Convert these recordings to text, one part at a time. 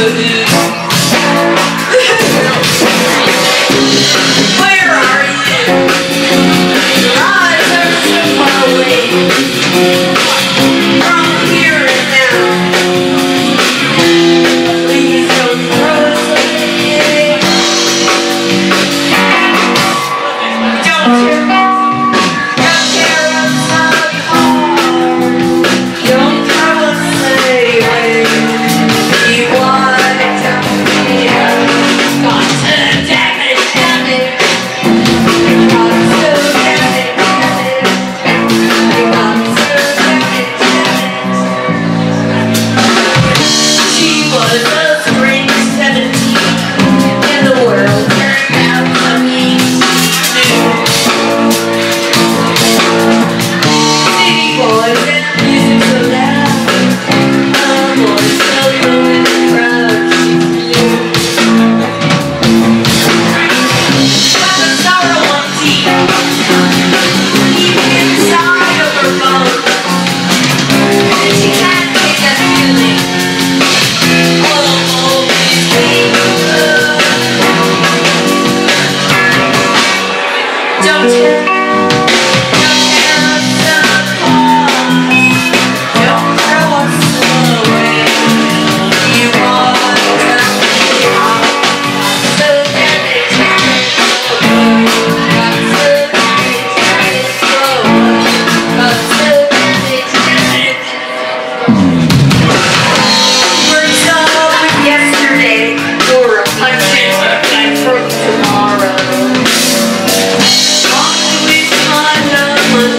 the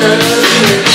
love.